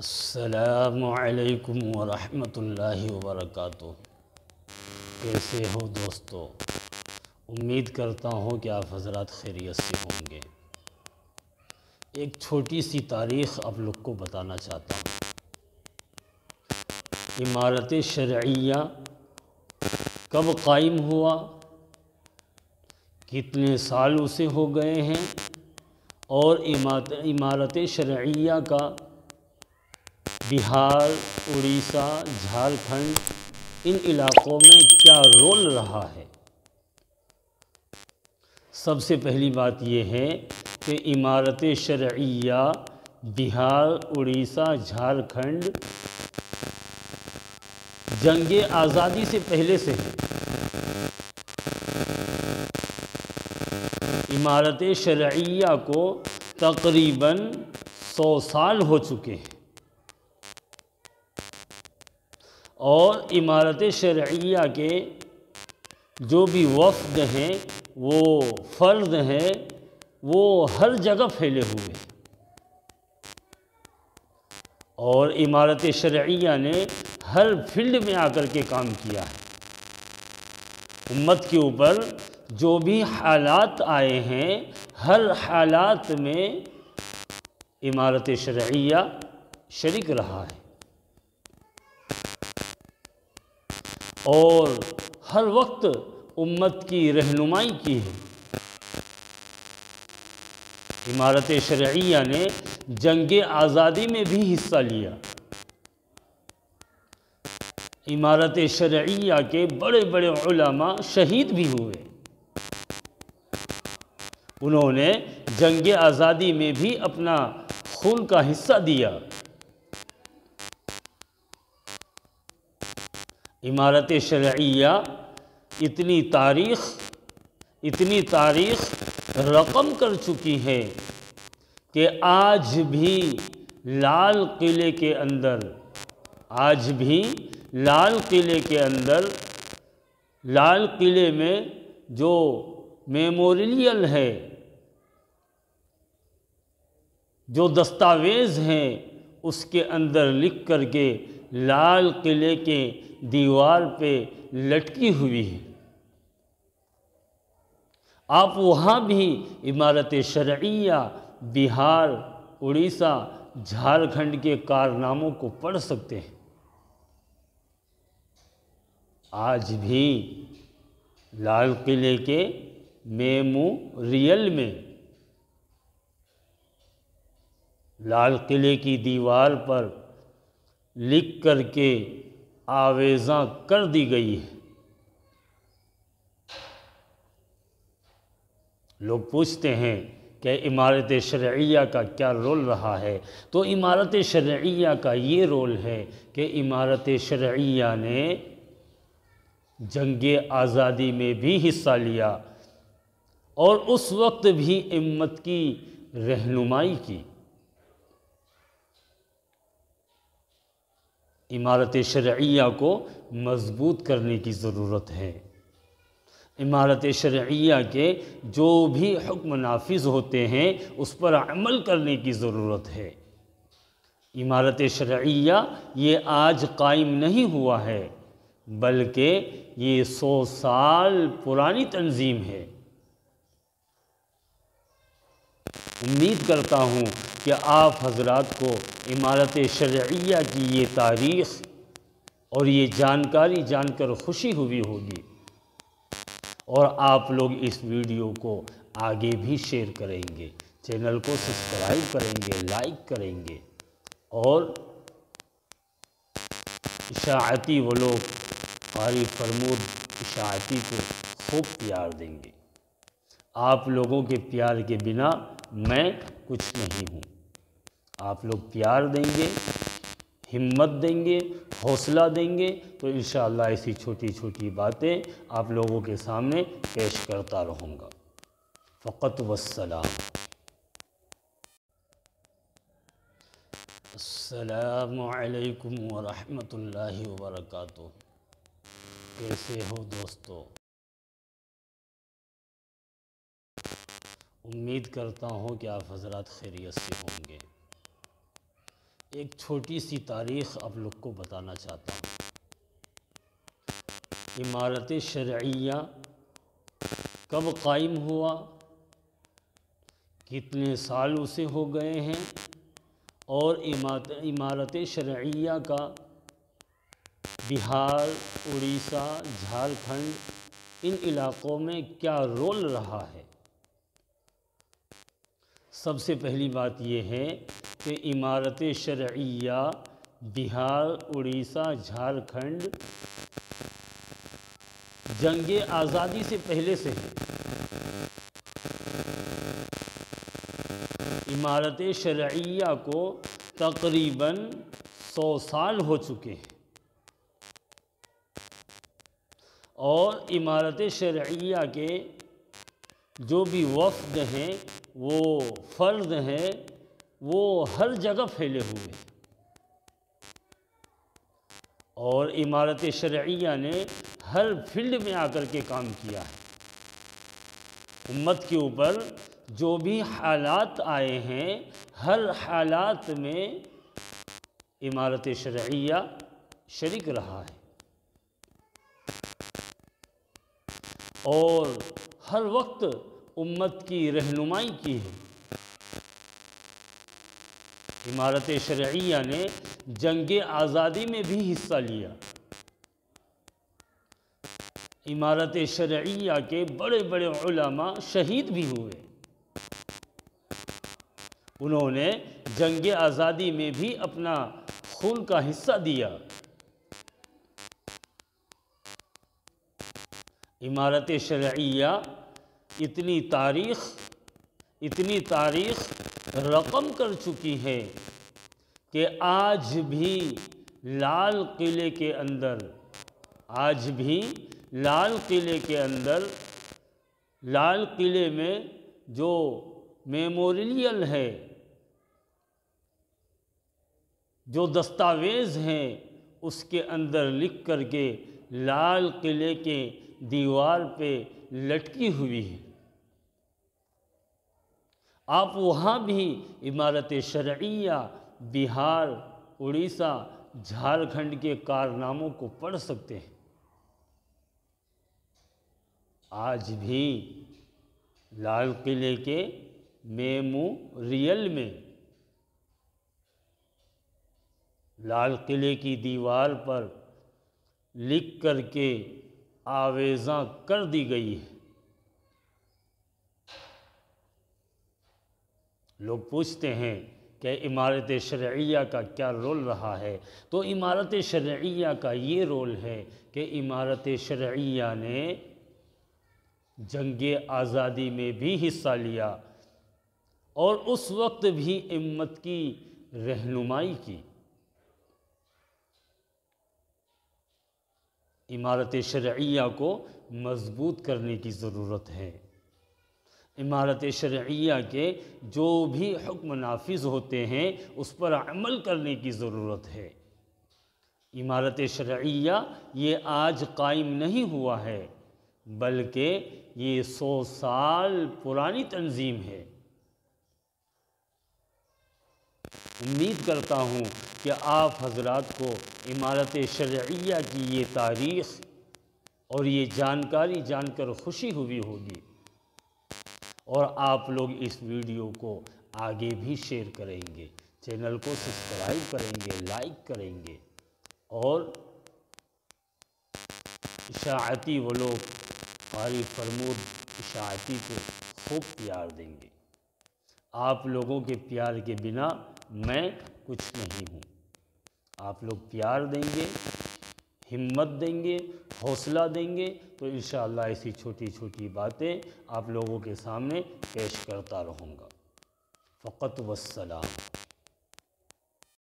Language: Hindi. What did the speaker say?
असलकम वरहमतुल्लाहि वबरकातुह कैसे हो दोस्तों? उम्मीद करता हूँ कि आप हज़रत खैरियत से होंगे। एक छोटी सी तारीख़ आप लोग को बताना चाहता हूँ। इमारत शर्या कब कायम हुआ? कितने साल उसे हो गए हैं? और इमारत शर्या का बिहार, उड़ीसा, झारखंड, इन इलाक़ों में क्या रोल रहा है? सबसे पहली बात यह है कि इमारत शर्या बिहार, उड़ीसा, झारखंड जंग आज़ादी से पहले से है। इमारत शर्या को तकरीबन सौ साल हो चुके हैं। और इमारत शर्या के जो भी वफद हैं, वो फ़र्द हैं, वो हर जगह फैले हुए हैं। और इमारत शर्या ने हर फ़ील्ड में आकर के काम किया है। उम्मत के ऊपर जो भी हालात आए हैं, हर हालात में इमारत शर्या शरीक रहा है। और हर वक्त उम्मत की रहनुमाई की है। इमारत शर्या ने जंग आज़ादी में भी हिस्सा लिया। इमारत शर्या के बड़े बड़े उलमा शहीद भी हुए। उन्होंने जंग आज़ादी में भी अपना खून का हिस्सा दिया। इमारत शर्या इतनी तारीख़ इतनी तारीख़ रकम कर चुकी है कि आज भी लाल किले के अंदर, आज भी लाल किले के अंदर, लाल किले में जो मेमोरियल है, जो दस्तावेज़ हैं, उसके अंदर लिख करके लाल किले के दीवार पे लटकी हुई है। आप वहाँ भी इमारत शर्या बिहार, उड़ीसा, झारखंड के कारनामों को पढ़ सकते हैं। आज भी लाल किले के मेमोरियल में लाल किले की दीवार पर लिख करके आवेज़ा कर दी गई है। लोग पूछते हैं कि इमारत शर्या का क्या रोल रहा है? तो इमारत शर्या का ये रोल है कि इमारत शर्या ने जंग आज़ादी में भी हिस्सा लिया और उस वक्त भी इम्मत की रहनुमाई की। इमारत शर्या को मज़बूत करने की ज़रूरत है। इमारत शर्या के जो भी हुक्म नाफिज होते हैं, उस पर अमल करने की ज़रूरत है। इमारत शर्या ये आज कायम नहीं हुआ है, बल्कि ये सौ साल पुरानी तंजीम है। उम्मीद करता हूँ कि आप हजरात को इमारत शर्या की ये तारीख़ और ये जानकारी जानकर खुशी हुई होगी। और आप लोग इस वीडियो को आगे भी शेयर करेंगे, चैनल को सब्सक्राइब करेंगे, लाइक करेंगे और इशाती वो लोग कारी फरमूद इशाती को खूब प्यार देंगे। आप लोगों के प्यार के बिना मैं कुछ नहीं हूँ। आप लोग प्यार देंगे, हिम्मत देंगे, हौसला देंगे तो इन ऐसी छोटी छोटी बातें आप लोगों के सामने पेश करता रहूँगा। फ़कत वसलाम असलकम वरहमतुल्लाहि वबरकातुह। कैसे हो दोस्तों? उम्मीद करता हूँ कि आप हज़रत खैरियत से होंगे। एक छोटी सी तारीख़ आप लोग को बताना चाहता हूँ। इमारत शर्या कब कायम हुआ, कितने साल उसे हो गए हैं और इमारत शर्या का बिहार, उड़ीसा, झारखंड इन इलाक़ों में क्या रोल रहा है? सबसे पहली बात यह है कि इमारत शर्या बिहार, उड़ीसा, झारखंड जंग आज़ादी से पहले से है। इमारत शर्या को तकरीबन सौ साल हो चुके हैं। और इमारत शर्या के जो भी वफद हैं वो फ़र्द हैं, वो हर जगह फैले हुए हैं। और इमारत शर्या ने हर फ़ील्ड में आकर के काम किया है। उम्मत के ऊपर जो भी हालात आए हैं, हर हालात में इमारत शर्या शरीक रहा है। और हर वक्त उम्मत की रहनुमाई की है। इमारत शर्या ने जंग आज़ादी में भी हिस्सा लिया। इमारत शर्या के बड़े बड़े उलमा शहीद भी हुए। उन्होंने जंग आज़ादी में भी अपना खून का हिस्सा दिया। इमारत शर्या इतनी तारीख़ इतनी तारीख़ रकम कर चुकी है कि आज भी लाल किले के अंदर, आज भी लाल किले के अंदर, लाल किले में जो मेमोरियल है, जो दस्तावेज़ हैं, उसके अंदर लिख करके लाल किले के दीवार पे लटकी हुई है। आप वहाँ भी इमारत शर्या बिहार, उड़ीसा, झारखंड के कारनामों को पढ़ सकते हैं। आज भी लाल किले के मेमोरियल में लाल किले की दीवार पर लिख करके आवेज़ा कर दी गई है। लोग पूछते हैं कि इमारत शर्या का क्या रोल रहा है? तो इमारत शर्या का ये रोल है कि इमारत शर्या ने जंग आज़ादी में भी हिस्सा लिया और उस वक्त भी इम्मत की रहनुमाई की। इमारत शर्या को मज़बूत करने की ज़रूरत है। इमारत शर्या के जो भी हुक्म नाफिज होते हैं, उस पर अमल करने की ज़रूरत है। इमारत शर्या ये आज कायम नहीं हुआ है, बल्कि ये सौ साल पुरानी तंजीम है। उम्मीद करता हूँ कि आप हजरात को इमारत शर्या की ये तारीख़ और ये जानकारी जानकर खुशी हुई होगी। और आप लोग इस वीडियो को आगे भी शेयर करेंगे। चैनल को सब्सक्राइब करेंगे, लाइक करेंगे और इशाती वो लोग कारी फरमूद इशाती को खूब प्यार देंगे। आप लोगों के प्यार के बिना मैं कुछ नहीं हूँ। आप लोग प्यार देंगे हिम्मत देंगे, हौसला देंगे तो इन ऐसी छोटी छोटी बातें आप लोगों के सामने पेश करता रहूँगा। फ़कत वसलाम